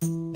you